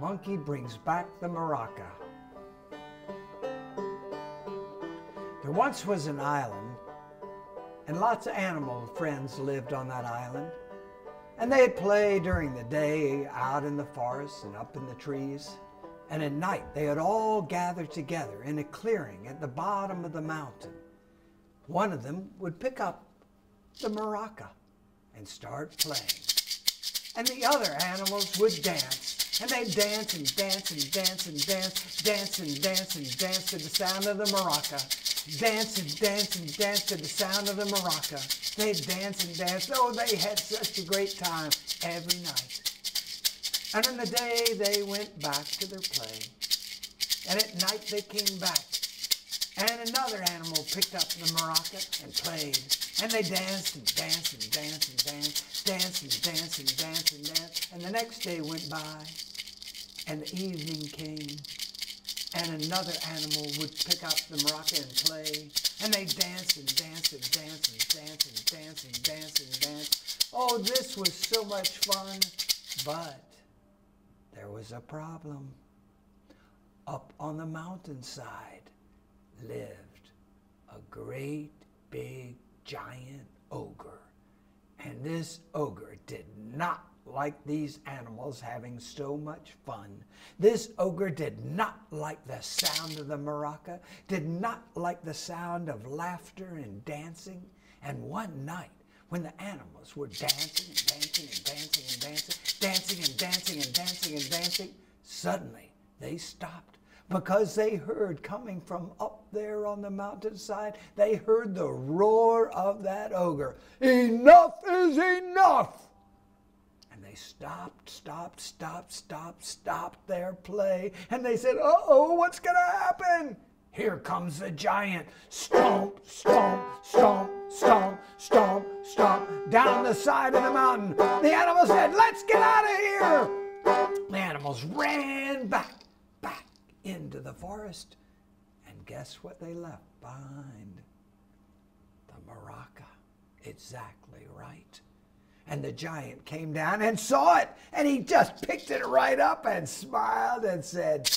Monkey brings back the maraca. There once was an island, and lots of animal friends lived on that island. And they'd play during the day out in the forest and up in the trees. And at night, they would all gather together in a clearing at the bottom of the mountain. One of them would pick up the maraca and start playing. And the other animals would dance. And they'd dance and dance and dance and dance, dance and dance and dance to the sound of the maraca. Dance and dance and dance to the sound of the maraca. They'd dance and dance. Oh, they had such a great time every night. And in the day they went back to their play. And at night they came back. And another animal picked up the maraca and played. And they danced and danced and danced and danced, danced and danced and danced and danced. And the next day went by. And the evening came. And another animal would pick up the maraca and play. And they danced and danced and danced and danced and danced and danced and danced. Oh, this was so much fun. But there was a problem. Up on the mountainside lived a great big giant ogre. And this ogre did not like these animals having so much fun. This ogre did not like the sound of the maraca, did not like the sound of laughter and dancing. And one night, when the animals were dancing and dancing and dancing and dancing, dancing and dancing and dancing and dancing, suddenly they stopped because they heard coming from up there on the mountainside, they heard the roar of that ogre. Enough is enough! They stopped, stopped, stopped, stopped, stopped their play, and they said, Uh oh, what's going to happen? Here comes the giant. Stomp, stomp, stomp, stomp, stomp, stomp, down the side of the mountain. The animals said, Let's get out of here! The animals ran back, back into the forest. And guess what they left behind? The maraca. Exactly right. And the giant came down and saw it, and he just picked it right up and smiled and said,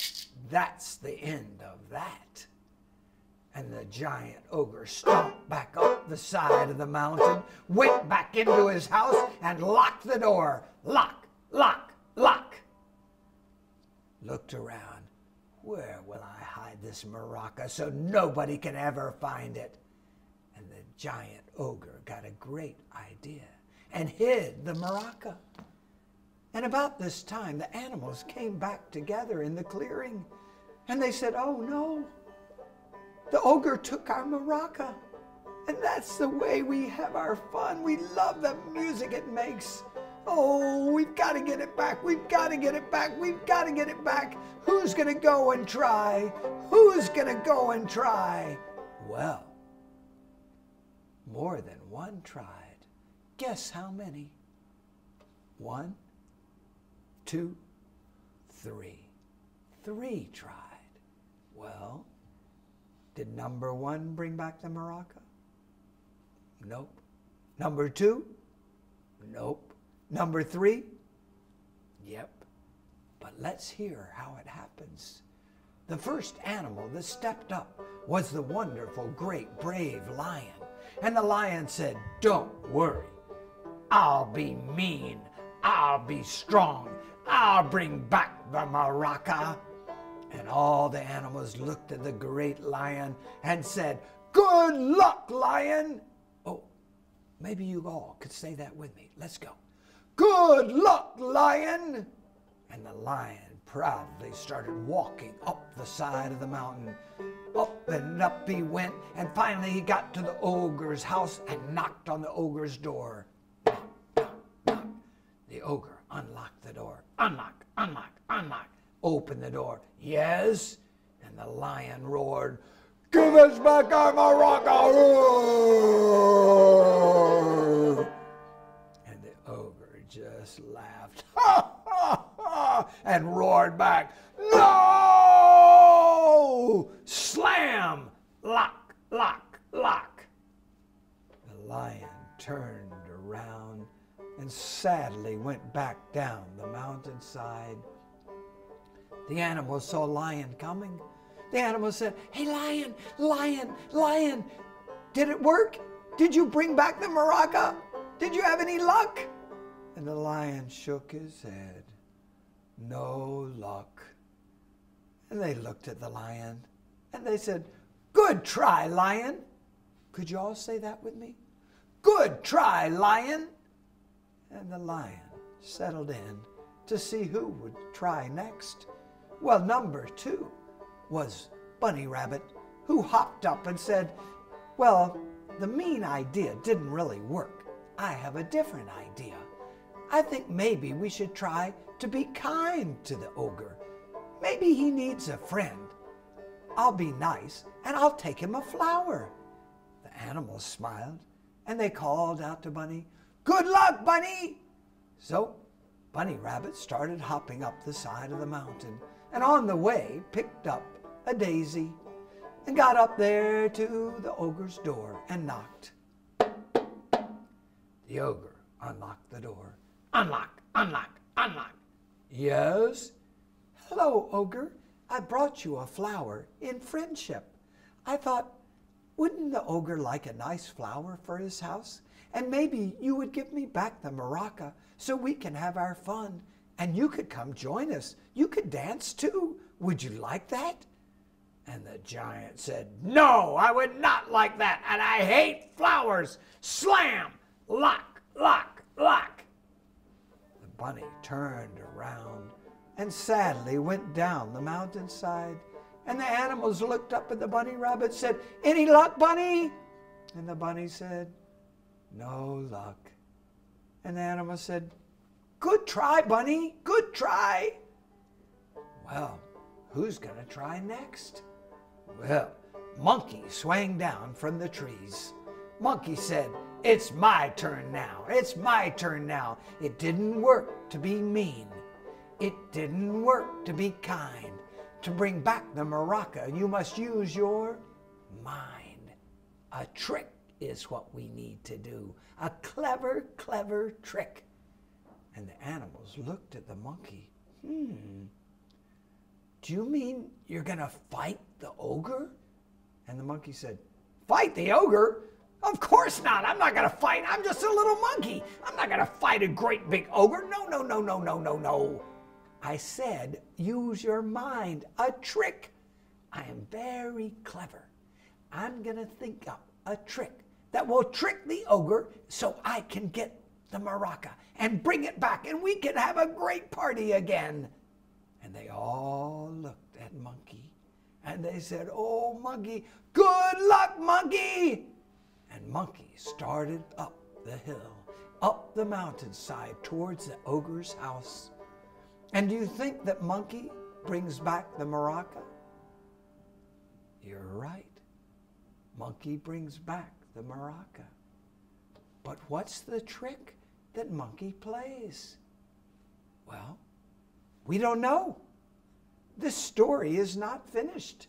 That's the end of that. And the giant ogre stomped back up the side of the mountain, went back into his house, and locked the door. Lock, lock, lock. Looked around. Where will I hide this maraca so nobody can ever find it? And the giant ogre got a great idea and hid the maraca. And about this time, the animals came back together in the clearing. And they said, Oh no, the ogre took our maraca. And that's the way we have our fun. We love the music it makes. Oh, we've got to get it back. We've got to get it back. We've got to get it back. Who's going to go and try? Who's going to go and try? Well, more than one tried. Guess how many? One, two, three. Three tried. Well, did number one bring back the maraca? Nope. Number two? Nope. Number three? Yep. But let's hear how it happens. The first animal that stepped up was the wonderful, great, brave lion. And the lion said, Don't worry. I'll be mean. I'll be strong. I'll bring back the maraca. And all the animals looked at the great lion and said, Good luck, lion. Oh, maybe you all could say that with me. Let's go. Good luck, lion. And the lion proudly started walking up the side of the mountain. Up and up he went, and finally he got to the ogre's house and knocked on the ogre's door. The ogre unlocked the door. Unlock, unlock, unlock. Open the door. Yes? And the lion roared, Give us back our maraca! And the ogre just laughed and roared back, No! Slam! Lock, lock, lock. The lion turned around and sadly went back down the mountainside The animal saw Lion coming. The animal said, Hey, Lion, Lion, Lion, did it work? Did you bring back the maraca? Did you have any luck? And the lion shook his head. No luck. And they looked at the lion and they said, Good try, lion. Could you all say that with me? Good try, lion. And the lion settled in to see who would try next. Well, number two was Bunny Rabbit, who hopped up and said, Well, the mean idea didn't really work. I have a different idea. I think maybe we should try to be kind to the ogre. Maybe he needs a friend. I'll be nice and I'll take him a flower. The animals smiled and they called out to Bunny, Good luck, Bunny! So Bunny Rabbit started hopping up the side of the mountain and on the way picked up a daisy and got up there to the ogre's door and knocked. The ogre unlocked the door. Unlock, unlock, unlock. Yes? Hello, ogre. I brought you a flower in friendship. I thought, wouldn't the ogre like a nice flower for his house? And maybe you would give me back the maraca so we can have our fun. And you could come join us. You could dance too. Would you like that? And the giant said, No, I would not like that, and I hate flowers. Slam! Lock, lock, lock. The bunny turned around and sadly went down the mountainside. And the animals looked up at the bunny rabbit said, Any luck, bunny? And the bunny said, No luck. And the animal said, Good try, bunny, good try. Well, who's going to try next? Well, Monkey swang down from the trees. Monkey said, It's my turn now. It's my turn now. It didn't work to be mean. It didn't work to be kind. To bring back the maraca, you must use your mind. A trick is what we need to do. A clever, clever trick. And the animals looked at the monkey. Hmm. Do you mean you're going to fight the ogre? And the monkey said, Fight the ogre? Of course not. I'm not going to fight. I'm just a little monkey. I'm not going to fight a great big ogre. No, no, no, no, no, no, no. I said, use your mind. A trick. I am very clever. I'm going to think up a trick that will trick the ogre so I can get the maraca and bring it back and we can have a great party again. And they all looked at Monkey and they said, Oh, Monkey, good luck, Monkey! And Monkey started up the hill, up the mountainside towards the ogre's house. And do you think that Monkey brings back the maraca? You're right. Monkey brings back the maraca. But what's the trick that Monkey plays? Well, we don't know. This story is not finished.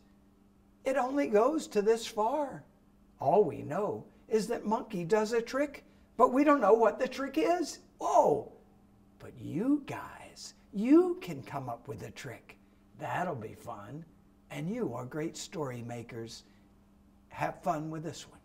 It only goes to this far. All we know is that Monkey does a trick, but we don't know what the trick is. Oh, but you guys, you can come up with a trick. That'll be fun. And you are great story makers. Have fun with this one.